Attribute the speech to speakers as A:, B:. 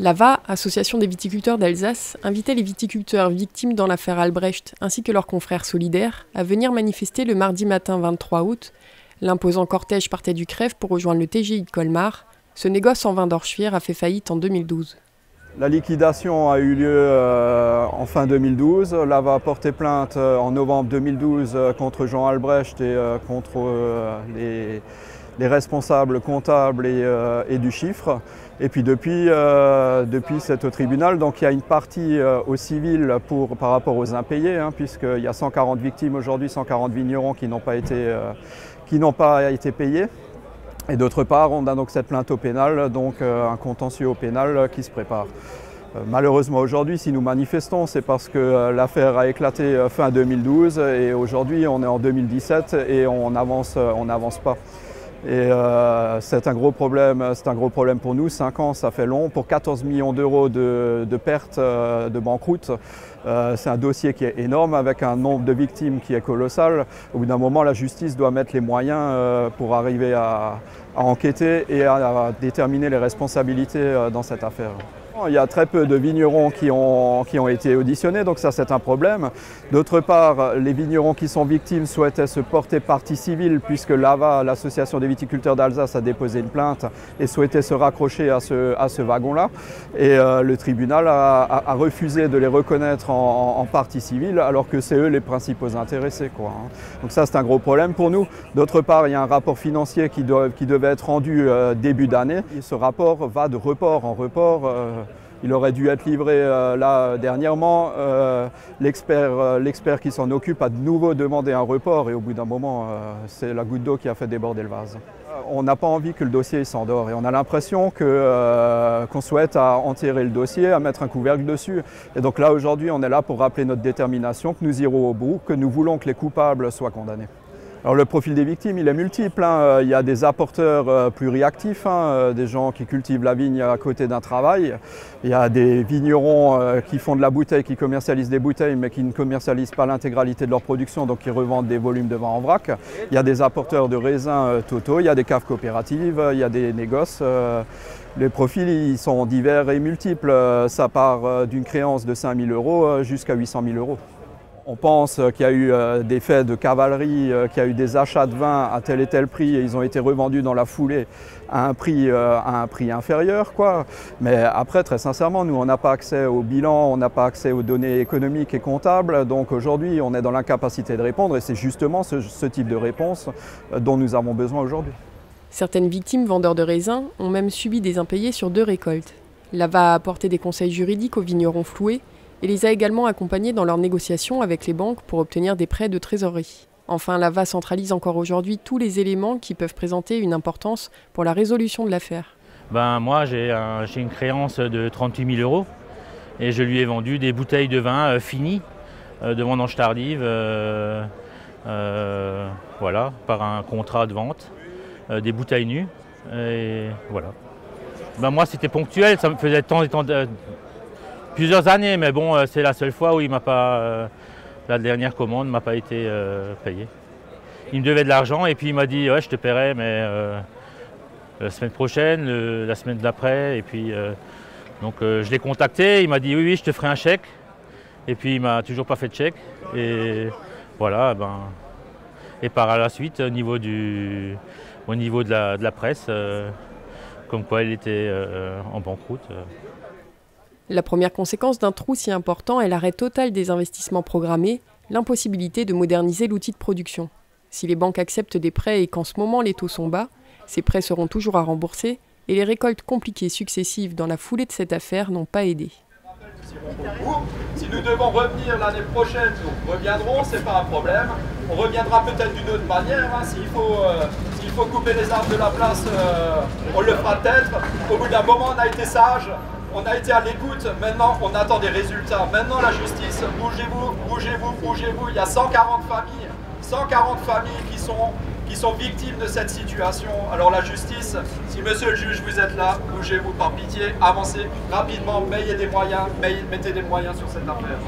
A: L'AVA, Association des viticulteurs d'Alsace, invitait les viticulteurs victimes dans l'affaire Albrecht ainsi que leurs confrères solidaires à venir manifester le mardi matin 23 août. L'imposant cortège partait du Crève pour rejoindre le TGI de Colmar. Ce négoce en vin d'Orschwier a fait faillite en 2012.
B: La liquidation a eu lieu euh, en fin 2012. L'AVA a porté plainte euh, en novembre 2012 euh, contre Jean Albrecht et contre les, responsables comptables et, du chiffre. Et puis depuis, depuis c'est au tribunal. Donc il y a une partie au civil par rapport aux impayés, hein, puisqu'il y a 140 victimes aujourd'hui, 140 vignerons qui n'ont pas, été, pas été payés. Et d'autre part, on a donc cette plainte au pénal, donc euh, un contentieux au pénal euh, qui se prépare. Euh, malheureusement aujourd'hui, si nous manifestons, c'est parce que l'affaire a éclaté fin 2012 et aujourd'hui on est en 2017 et on n'avance on n'avance pas. Et c'est un gros problème, c'est un gros problème pour nous. 5 ans, ça fait long. Pour 14 millions d'euros de, de, pertes, de banqueroute, c'est un dossier qui est énorme avec un nombre de victimes qui est colossal. Au bout d'un moment, la justice doit mettre les moyens pour arriver à, à enquêter et à déterminer les responsabilités dans cette affaire. Il y a très peu de vignerons qui ont, qui ont été auditionnés, donc ça c'est un problème. D'autre part, les vignerons qui sont victimes souhaitaient se porter partie civile puisque l'AVA, l'Association des viticulteurs d'Alsace, a déposé une plainte et souhaitait se raccrocher à ce, à ce wagon-là. Et euh, le tribunal a, refusé de les reconnaître en, partie civile alors que c'est eux les principaux intéressés. Quoi, hein. Donc ça c'est un gros problème pour nous. D'autre part, il y a un rapport financier qui, doit, qui devait être rendu euh, début d'année. Ce rapport va de report en report. Euh, il aurait dû être livré euh, là dernièrement. L'expert qui s'en occupe a de nouveau demandé un report et au bout d'un moment, c'est la goutte d'eau qui a fait déborder le vase. On n'a pas envie que le dossier s'endort et on a l'impression qu'on souhaite à enterrer le dossier, à mettre un couvercle dessus. Et donc là aujourd'hui, on est là pour rappeler notre détermination, que nous irons au bout, que nous voulons que les coupables soient condamnés. Alors le profil des victimes, il est multiple. Hein. Euh, il y a des apporteurs euh, pluriactifs, hein, euh, des gens qui cultivent la vigne à côté d'un travail. Il y a des vignerons qui font de la bouteille, qui commercialisent des bouteilles, mais qui ne commercialisent pas l'intégralité de leur production, donc qui revendent des volumes de vin en vrac. Il y a des apporteurs de raisins totaux, il y a des caves coopératives, il y a des négoces. Les profils ils sont divers et multiples. Ça part d'une créance de 5 000 euros jusqu'à 800 000 euros. On pense qu'il y a eu euh, des faits de cavalerie, euh, qu'il y a eu des achats de vin à tel et tel prix et ils ont été revendus dans la foulée à un prix, euh, à un prix inférieur. Quoi. Mais après, très sincèrement, nous, on n'a pas accès au bilan, on n'a pas accès aux données économiques et comptables. Donc aujourd'hui, on est dans l'incapacité de répondre et c'est justement ce, ce type de réponse dont nous avons besoin aujourd'hui.
A: Certaines victimes vendeurs de raisins ont même subi des impayés sur deux récoltes. L'AVA a apporté des conseils juridiques aux vignerons floués et les a également accompagnés dans leurs négociations avec les banques pour obtenir des prêts de trésorerie. Enfin, l'AVA centralise encore aujourd'hui tous les éléments qui peuvent présenter une importance pour la résolution de l'affaire.
C: Ben, moi, j'ai une créance de 38 000 euros et je lui ai vendu des bouteilles de vin euh, finies euh, de vendange tardive, euh, voilà, par un contrat de vente, des bouteilles nues. Et voilà. Ben, moi, c'était ponctuel, ça me faisait tant et tant de, plusieurs années, mais bon, euh, c'est la seule fois où il m'a pas, euh, la dernière commande m'a pas été euh, payée. Il me devait de l'argent et puis il m'a dit ouais je te paierai mais la semaine prochaine, la semaine d'après et puis donc je l'ai contacté, il m'a dit oui oui je te ferai un chèque et puis il m'a toujours pas fait de chèque et voilà ben et par la suite au niveau du au niveau de la, de la presse comme quoi il était en banqueroute.
A: La première conséquence d'un trou si important est l'arrêt total des investissements programmés, l'impossibilité de moderniser l'outil de production. Si les banques acceptent des prêts et qu'en ce moment les taux sont bas, ces prêts seront toujours à rembourser et les récoltes compliquées successives dans la foulée de cette affaire n'ont pas aidé.
D: Si nous devons revenir l'année prochaine, nous reviendrons, c'est pas un problème. On reviendra peut-être d'une autre manière. Hein. S'il faut, euh, faut, couper les arbres de la place, euh, on le fera peut-être. Au bout d'un moment, on a été sage on a été à l'écoute, maintenant on attend des résultats. Maintenant la justice, bougez-vous, bougez-vous, bougez-vous. Il y a 140 familles, 140 familles qui sont, victimes de cette situation. Alors la justice, si monsieur le juge vous êtes là, bougez-vous par pitié, avancez rapidement, mettez des moyens sur cette affaire.